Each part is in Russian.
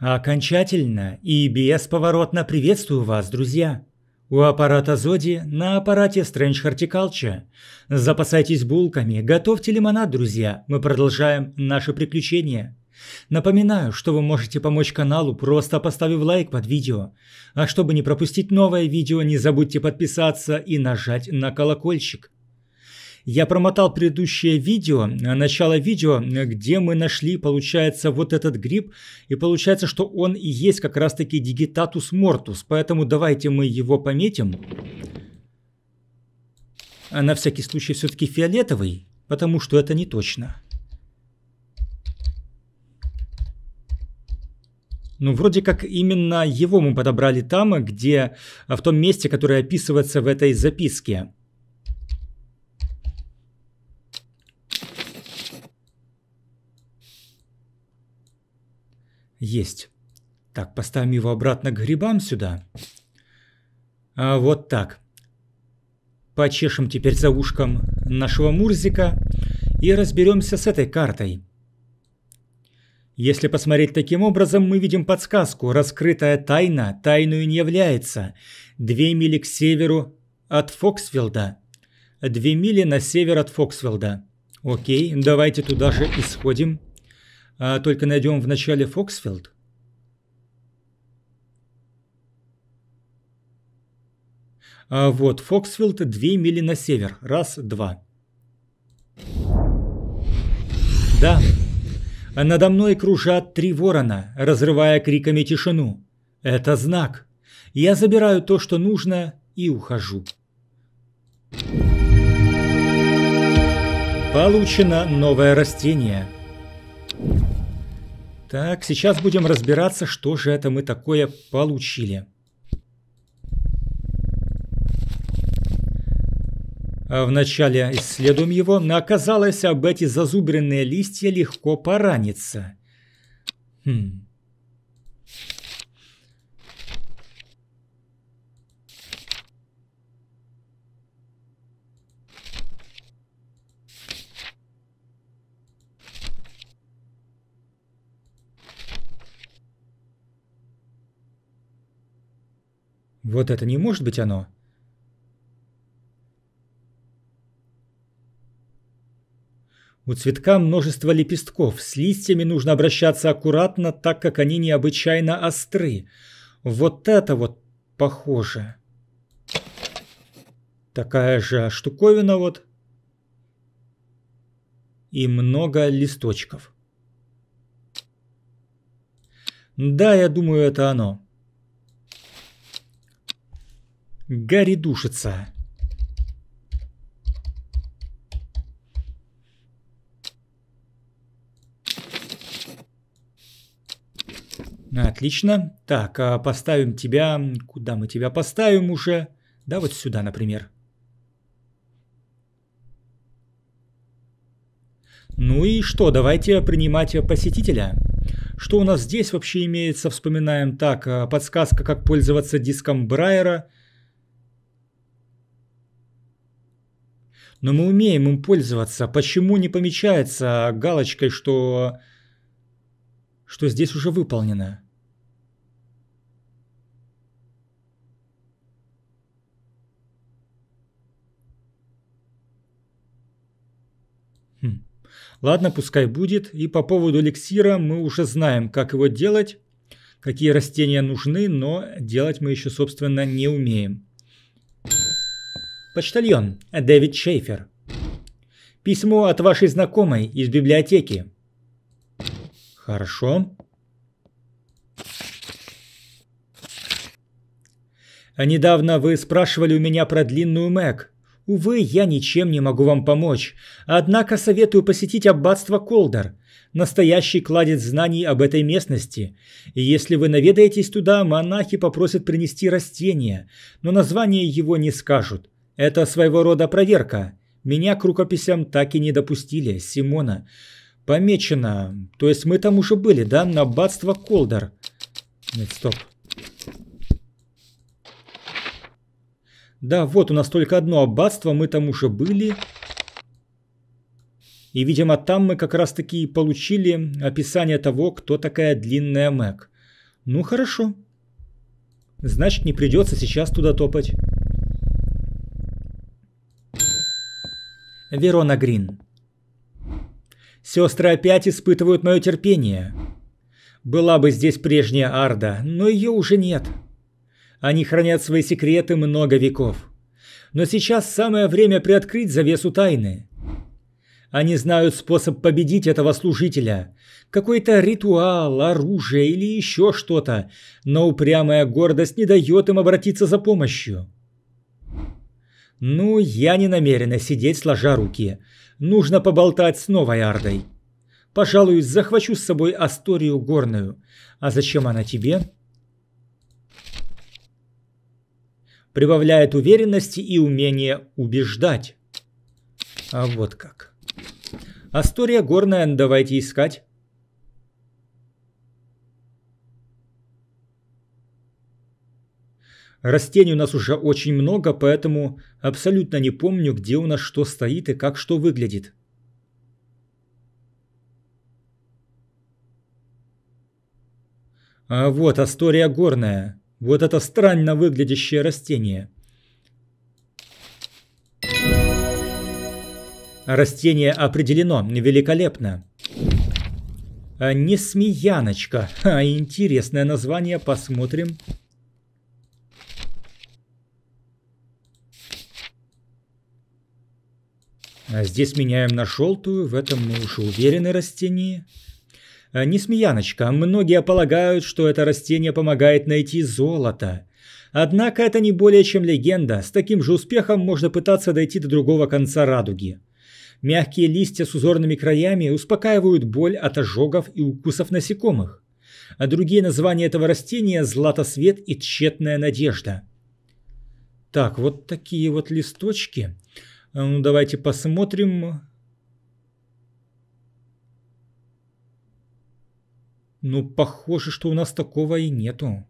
Окончательно и бесповоротно приветствую вас, друзья. У аппарата Зоди на аппарате Strange Horticulture. Запасайтесь булками, готовьте лимонад, друзья. Мы продолжаем наши приключения. Напоминаю, что вы можете помочь каналу, просто поставив лайк под видео. А чтобы не пропустить новое видео, не забудьте подписаться и нажать на колокольчик. Я промотал предыдущее видео, начало видео, где мы нашли, получается, вот этот гриб. И получается, что он и есть как раз-таки Digitatus mortus. Поэтому давайте мы его пометим. А на всякий случай все-таки фиолетовый, потому что это не точно. Ну, вроде как именно его мы подобрали там, где, в том месте, которое описывается в этой записке. Есть. Так, поставим его обратно к грибам сюда. А вот так. Почешем теперь за ушком нашего Мурзика и разберемся с этой картой. Если посмотреть таким образом, мы видим подсказку. Раскрытая тайна тайную не является. Две мили к северу от Фоксфилда. Две мили на север от Фоксфилда. Окей, давайте туда же исходим. А только найдем в начале Фоксфилд. А вот, Фоксфилд 2 мили на север. Раз, два. Да. Надо мной кружат три ворона, разрывая криками тишину. Это знак. Я забираю то, что нужно, и ухожу. Получено новое растение – так, сейчас будем разбираться, что же это мы такое получили. А вначале исследуем его, но оказалось, об эти зазубренные листья легко пораниться. Хм. Вот это не может быть оно. У цветка множество лепестков. С листьями нужно обращаться аккуратно, так как они необычайно остры. Вот это вот похоже. Такая же штуковина вот. И много листочков. Да, я думаю, это оно. Гарри душится. Отлично. Так, а поставим тебя... Куда мы тебя поставим уже? Да, вот сюда, например. Ну и что, давайте принимать посетителя. Что у нас здесь вообще имеется? Вспоминаем так, а, подсказка, как пользоваться диском Брайера – но мы умеем им пользоваться. Почему не помечается галочкой, что, что здесь уже выполнено? Хм. Ладно, пускай будет. И по поводу эликсира мы уже знаем, как его делать, какие растения нужны, но делать мы еще, собственно, не умеем. Почтальон Дэвид Шейфер. Письмо от вашей знакомой из библиотеки. Хорошо. Недавно вы спрашивали у меня про длинную Мэг. Увы, я ничем не могу вам помочь. Однако советую посетить аббатство Колдер. Настоящий кладет знаний об этой местности. И если вы наведаетесь туда, монахи попросят принести растение, но название его не скажут. Это своего рода проверка. Меня к рукописям так и не допустили, Симона. Помечено. То есть мы там уже были, да? На аббатство Колдер. Нет, стоп. Да, вот у нас только одно аббатство, мы там уже были. И, видимо, там мы как раз таки получили описание того, кто такая длинная Мэг. Ну хорошо. Значит, не придется сейчас туда топать. Верона Грин. Сестры опять испытывают мое терпение. Была бы здесь прежняя Арда, но ее уже нет. Они хранят свои секреты много веков. Но сейчас самое время приоткрыть завесу тайны. Они знают способ победить этого служителя. Какой-то ритуал, оружие или еще что-то, но упрямая гордость не дает им обратиться за помощью. Ну, я не намерена сидеть сложа руки. Нужно поболтать с новой Ардой. Пожалуй, захвачу с собой Асторию Горную. А зачем она тебе? Прибавляет уверенности и умение убеждать. А вот как. Астория Горная давайте искать. Растений у нас уже очень много, поэтому абсолютно не помню, где у нас что стоит и как что выглядит. А вот Астория горная. Вот это странно выглядящее растение. Растение определено великолепно. А не смеяночка. А интересное название, посмотрим. А здесь меняем на желтую, в этом мы уже уверены растении. А не смеяночка, многие полагают, что это растение помогает найти золото. Однако это не более чем легенда, с таким же успехом можно пытаться дойти до другого конца радуги. Мягкие листья с узорными краями успокаивают боль от ожогов и укусов насекомых. А другие названия этого растения – златосвет и тщетная надежда. Так, вот такие вот листочки – а ну, давайте посмотрим. Ну, похоже, что у нас такого и нету.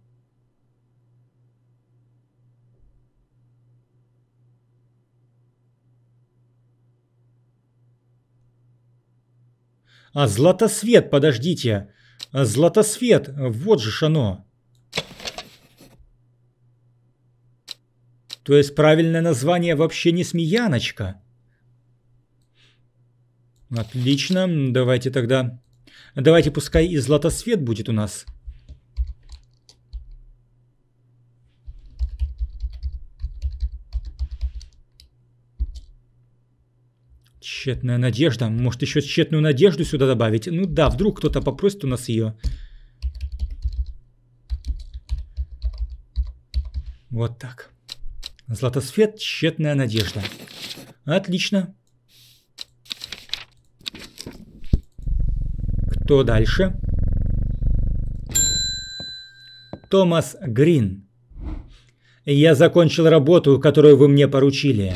А златосвет, подождите. А златосвет, вот же оно. То есть правильное название вообще не смеяночка. Отлично, давайте тогда... Давайте пускай и златосвет будет у нас. Тщетная надежда. Может еще тщетную надежду сюда добавить? Ну да, вдруг кто-то попросит у нас ее. Вот так. Златосвет – тщетная надежда. Отлично. Кто дальше? Томас Грин. Я закончил работу, которую вы мне поручили.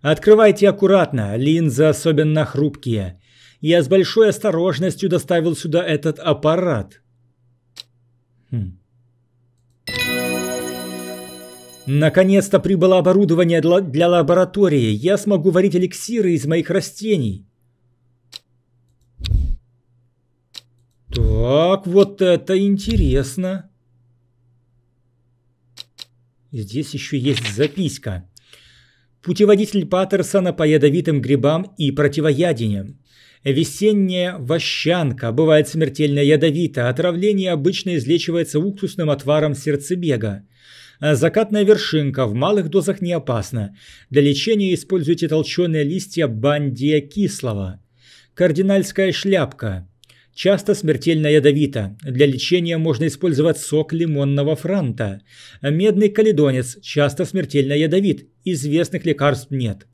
Открывайте аккуратно, линзы особенно хрупкие. Я с большой осторожностью доставил сюда этот аппарат. Хм. Наконец-то прибыло оборудование для лаборатории. Я смогу варить эликсиры из моих растений. Так, вот это интересно. Здесь еще есть записка. Путеводитель Паттерсона по ядовитым грибам и противоядиям. Весенняя вощанка бывает смертельно ядовита. Отравление обычно излечивается уксусным отваром сердцебега. А закатная вершинка в малых дозах не опасна. Для лечения используйте толченые листья бандия кислого. Кардинальская шляпка. Часто смертельно ядовита. Для лечения можно использовать сок лимонного франта. Медный каледонец часто смертельно ядовит. Известных лекарств нет.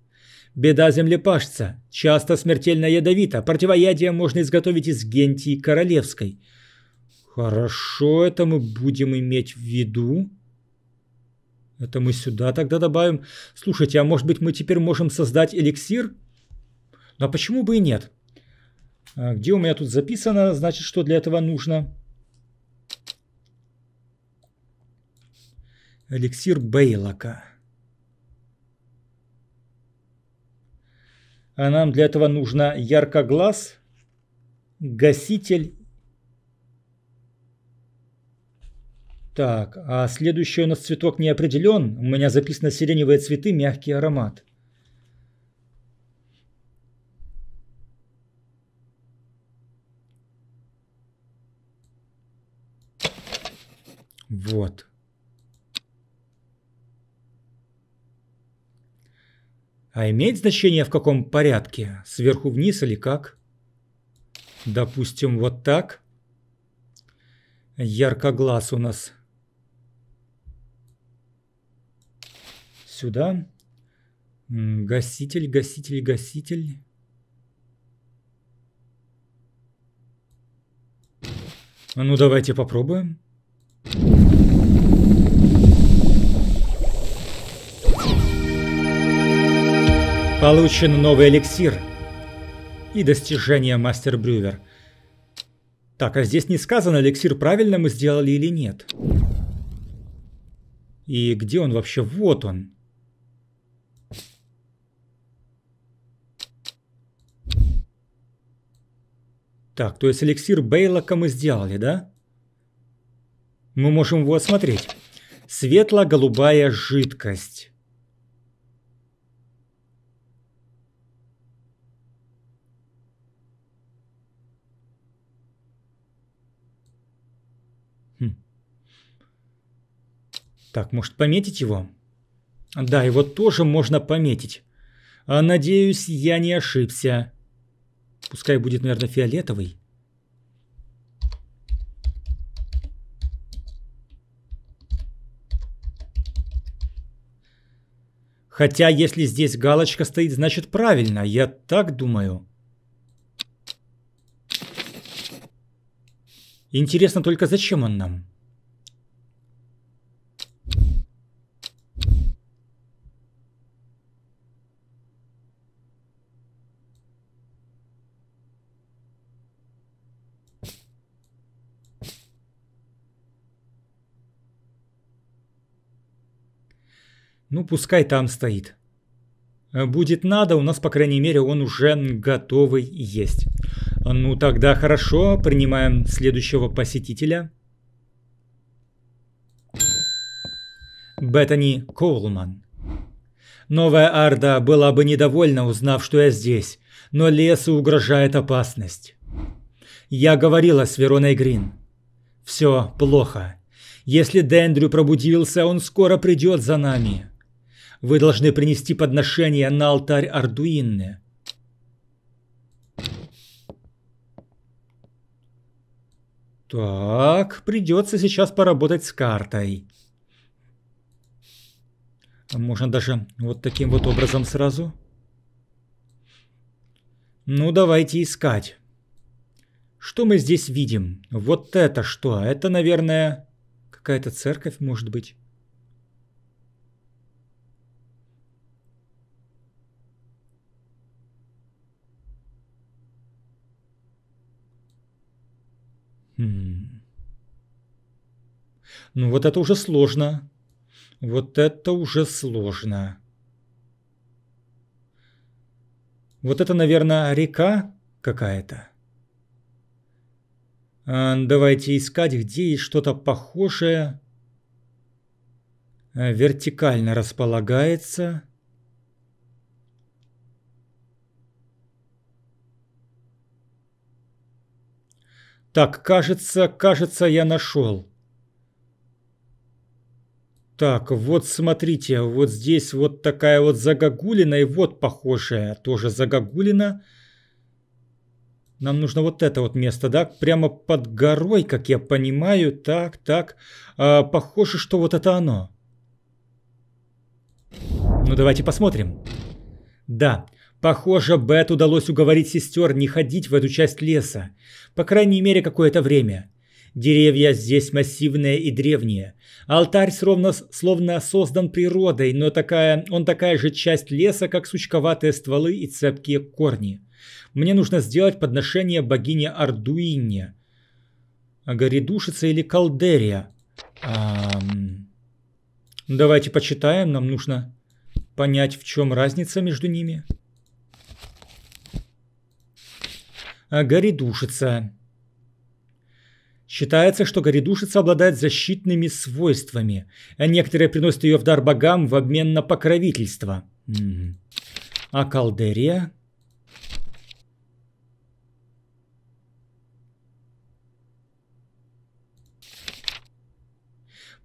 Беда землепашца. Часто смертельно ядовита. Противоядие можно изготовить из гентии королевской. Хорошо, это мы будем иметь в виду. Это мы сюда тогда добавим. Слушайте, а может быть мы теперь можем создать эликсир? Ну а почему бы и нет? А где у меня тут записано, значит, что для этого нужно? Эликсир Бейлока. А нам для этого нужно яркоглаз, гаситель Так, а следующий у нас цветок не определен. У меня записано сиреневые цветы, мягкий аромат. Вот. А имеет значение в каком порядке? Сверху вниз или как? Допустим, вот так. Яркоглаз у нас сюда. Гаситель, гаситель, гаситель. Ну, давайте попробуем. Получен новый эликсир и достижение Мастер Брювер. Так, а здесь не сказано, эликсир правильно мы сделали или нет. И где он вообще? Вот он. Так, то есть эликсир Бейлока мы сделали, да? Мы можем его осмотреть. Светло-голубая жидкость. Так, может пометить его? Да, его тоже можно пометить. А, надеюсь, я не ошибся. Пускай будет, наверное, фиолетовый. Хотя, если здесь галочка стоит, значит правильно. Я так думаю. Интересно только, зачем он нам? Ну, пускай там стоит. Будет надо, у нас, по крайней мере, он уже готовый есть. Ну, тогда хорошо, принимаем следующего посетителя. Беттани Коулман. Новая Арда была бы недовольна, узнав, что я здесь, но лесу угрожает опасность. Я говорила с Вероной Грин. Все плохо. Если Дендрю пробудился, он скоро придет за нами. Вы должны принести подношение на алтарь Ардуинны. Так, придется сейчас поработать с картой. Можно даже вот таким вот образом сразу. Ну, давайте искать. Что мы здесь видим? Вот это что? Это, наверное, какая-то церковь, может быть. Ну вот это уже сложно. Вот это уже сложно. Вот это, наверное, река какая-то. А, давайте искать, где есть что-то похожее. А, вертикально располагается. Так, кажется, кажется, я нашел. Так, вот смотрите, вот здесь вот такая вот загогулина и вот похожая тоже загогулина. Нам нужно вот это вот место, да, прямо под горой, как я понимаю. Так, так, а, похоже, что вот это оно. Ну давайте посмотрим. Да, Похоже, Бет удалось уговорить сестер не ходить в эту часть леса, по крайней мере какое-то время. Деревья здесь массивные и древние. Алтарь словно, словно создан природой, но такая, он такая же часть леса, как сучковатые стволы и цепкие корни. Мне нужно сделать подношение богине Ардуине. Горидушица или Калдерия? Эм... Давайте почитаем, нам нужно понять, в чем разница между ними. Горидушица. Считается, что горедушица обладает защитными свойствами, а некоторые приносят ее в дар богам в обмен на покровительство. А колдерия?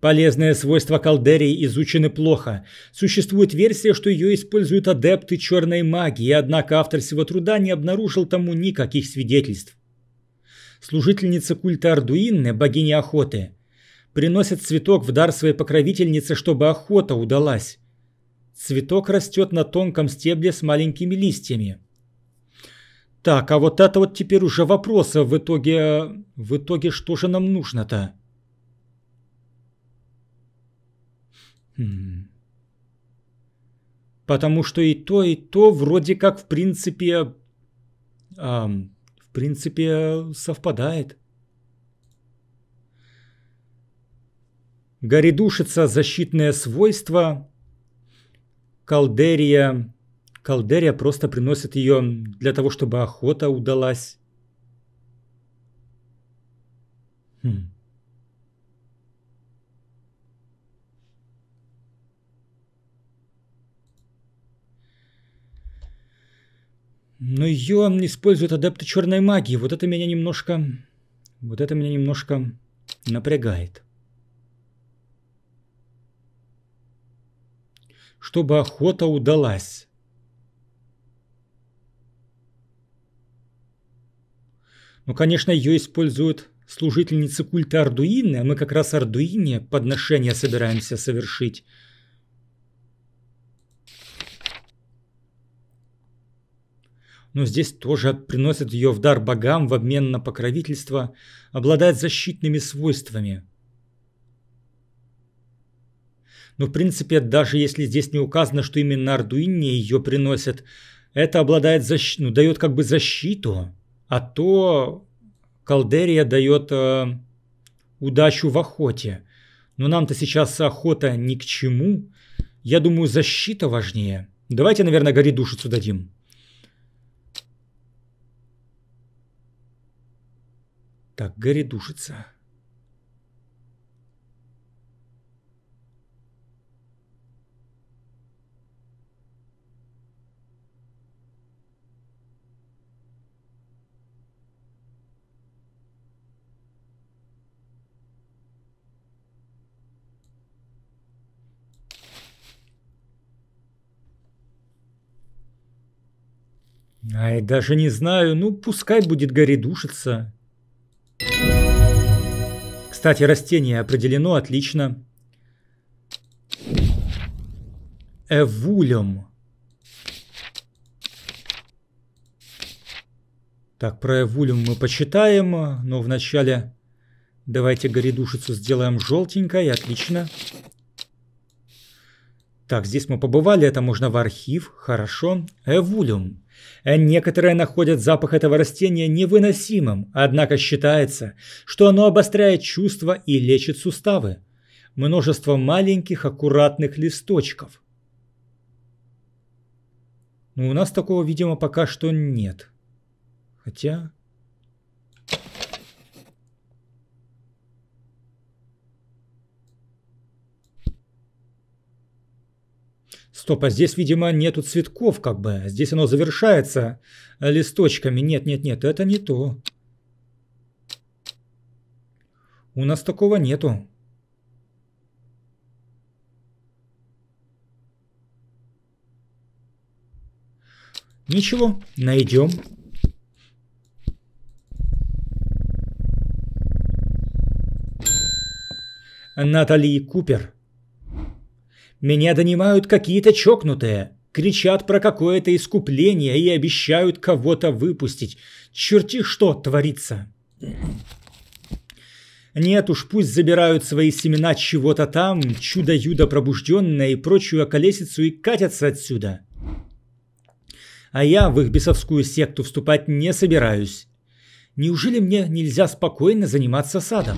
Полезные свойства колдерии изучены плохо. Существует версия, что ее используют адепты черной магии, однако автор всего труда не обнаружил тому никаких свидетельств служительница культа Ардуинны, богини охоты, приносит цветок в дар своей покровительнице, чтобы охота удалась. Цветок растет на тонком стебле с маленькими листьями. Так, а вот это вот теперь уже вопрос, а в итоге... В итоге что же нам нужно-то? Потому что и то, и то вроде как в принципе... Эм, принципе, совпадает. Горидушица – защитное свойство. Калдерия. Калдерия просто приносит ее для того, чтобы охота удалась. Хм. Но ее используют адепты черной магии. Вот это меня немножко... Вот это меня немножко напрягает. Чтобы охота удалась. Ну, конечно, ее используют служительницы культа Ардуины, а мы как раз Ардуине подношения собираемся совершить. Но здесь тоже приносят ее в дар богам в обмен на покровительство, обладает защитными свойствами. Но в принципе, даже если здесь не указано, что именно Ардуине ее приносят, это обладает защ... ну, дает как бы защиту, а то Калдерия дает э, удачу в охоте. Но нам-то сейчас охота ни к чему. Я думаю, защита важнее. Давайте, наверное, гори душицу дадим. Так, Гэри душится. Ай, даже не знаю, ну пускай будет Гарри душиться. Кстати, растение определено отлично. Эвулем. Так, про эвулем мы почитаем, но вначале давайте горидушицу сделаем желтенькой, отлично. Так, здесь мы побывали, это можно в архив, хорошо. Эвулем. Некоторые находят запах этого растения невыносимым, однако считается, что оно обостряет чувства и лечит суставы. Множество маленьких аккуратных листочков. Но у нас такого, видимо, пока что нет. Хотя... Стоп, а здесь, видимо, нету цветков как бы. Здесь оно завершается листочками. Нет, нет, нет, это не то. У нас такого нету. Ничего, найдем. Натали Купер. Меня донимают какие-то чокнутые. Кричат про какое-то искупление и обещают кого-то выпустить. Черти что творится. Нет уж, пусть забирают свои семена чего-то там, чудо-юдо пробужденное и прочую околесицу и катятся отсюда. А я в их бесовскую секту вступать не собираюсь. Неужели мне нельзя спокойно заниматься садом?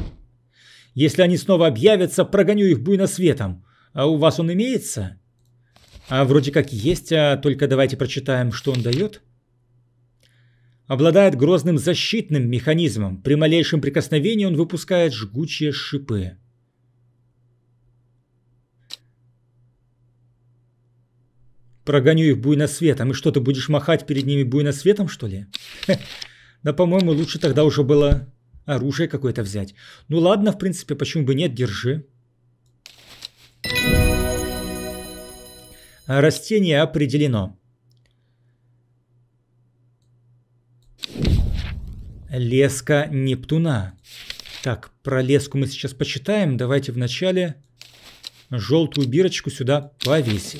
Если они снова объявятся, прогоню их буйно светом. А у вас он имеется? А вроде как есть, а только давайте прочитаем, что он дает. Обладает грозным защитным механизмом. При малейшем прикосновении он выпускает жгучие шипы. Прогоню их буйносветом. И что, ты будешь махать перед ними буйносветом, что ли? Да, по-моему, лучше тогда уже было оружие какое-то взять. Ну ладно, в принципе, почему бы нет, держи. Растение определено. Леска Нептуна. Так, про леску мы сейчас почитаем. Давайте вначале желтую бирочку сюда повесим.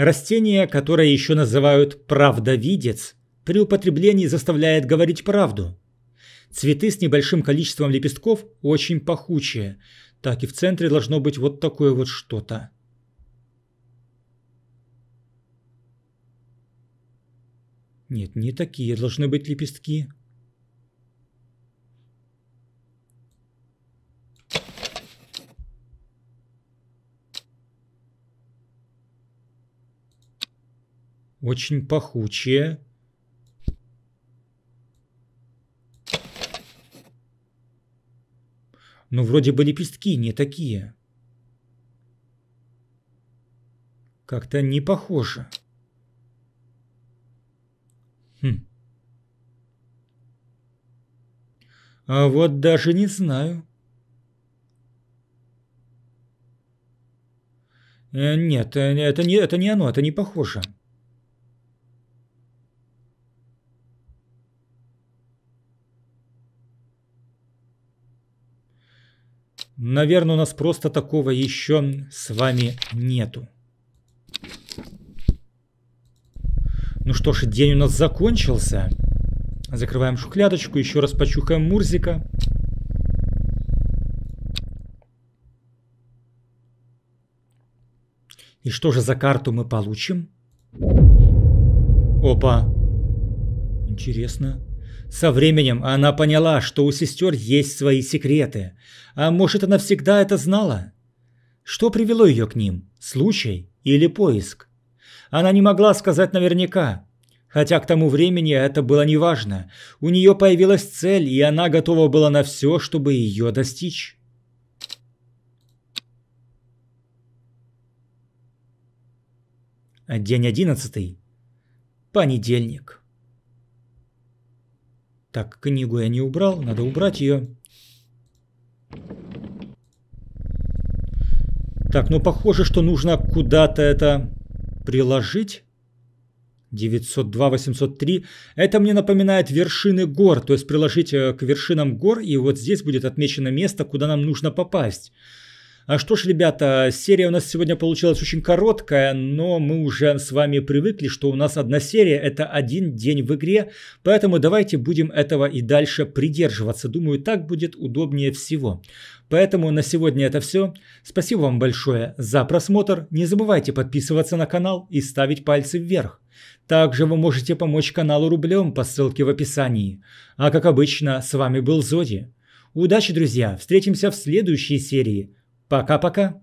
Растение, которое еще называют правдовидец, при употреблении заставляет говорить правду. Цветы с небольшим количеством лепестков очень пахучие. Так и в центре должно быть вот такое вот что-то. Нет, не такие должны быть лепестки. Очень пахучие. Но вроде бы лепестки не такие. Как-то не похоже. Хм. А вот даже не знаю. Э, нет, э, это не, это не оно, это не похоже. Наверное, у нас просто такого еще с вами нету. Ну что ж, день у нас закончился. Закрываем шухлядочку, еще раз почухаем Мурзика. И что же за карту мы получим? Опа. Интересно. Со временем она поняла, что у сестер есть свои секреты. А может, она всегда это знала? Что привело ее к ним? Случай или поиск? Она не могла сказать наверняка. Хотя к тому времени это было неважно. У нее появилась цель, и она готова была на все, чтобы ее достичь. День одиннадцатый. Понедельник. Так, книгу я не убрал, надо убрать ее. Так, ну похоже, что нужно куда-то это приложить. 902, 803. Это мне напоминает вершины гор, то есть приложить э, к вершинам гор, и вот здесь будет отмечено место, куда нам нужно попасть. А что ж, ребята, серия у нас сегодня получилась очень короткая, но мы уже с вами привыкли, что у нас одна серия – это один день в игре, поэтому давайте будем этого и дальше придерживаться. Думаю, так будет удобнее всего. Поэтому на сегодня это все. Спасибо вам большое за просмотр. Не забывайте подписываться на канал и ставить пальцы вверх. Также вы можете помочь каналу рублем по ссылке в описании. А как обычно, с вами был Зоди. Удачи, друзья! Встретимся в следующей серии. Пока-пока.